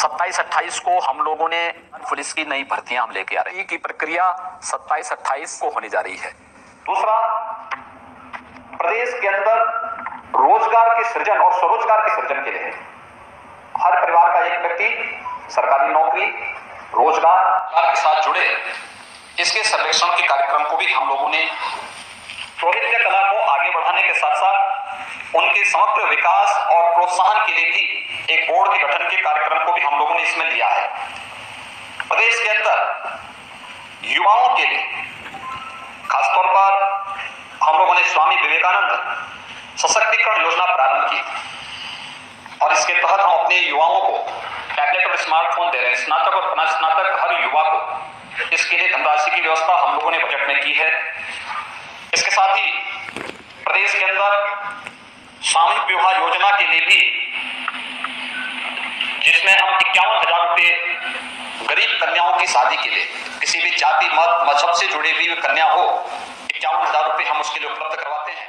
सत्ताईस अट्ठाईस को हम लोगों ने पुलिस की नई भर्तियाँ हम लेके आ रही की प्रक्रिया सत्ताईस अट्ठाईस को होने जा रही है। दूसरा, प्रदेश के अंदर रोज़गार के सृजन और स्वरोजगार के सृजन के लिए हर परिवार का एक व्यक्ति, सरकारी नौकरी, रोज़गार के साथ जुड़े, इसके सर्वेक्षण के कार्यक्रम को भी हम लोगों ने बढ़ाने के साथ साथ उनके समग्र विकास और प्रोत्साहन के लिए भी एक बोर्ड के गठन के कार्यक्रम को भी हम लोगों ने इसमें लिया है। प्रदेश के अंदर युवाओं के लिए, खासतौर पर हम लोगों ने स्वामी विवेकानंद सशक्तिकरण योजना प्रारंभ की और इसके तहत हम अपने युवाओं को टैबलेट और स्मार्टफ़ोन दे रहे हैं। स्नातक और स्नातक हर युवा को इसके लिए धनराशि की व्यवस्था हम लोगों ने बजट में की है इसके साथ ही प्रदेश की सामूहिक विवाह योजना के लिए भी, जिसमें हम इक्यावन हज़ार रुपये गरीब कन्याओं की शादी के लिए, किसी भी जाति, मत, मज़हब से जुड़ी हुई कन्या हो, इक्यावन हज़ार रुपये हम उसके लिए उपलब्ध करवाते हैं।